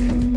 Mm-hmm.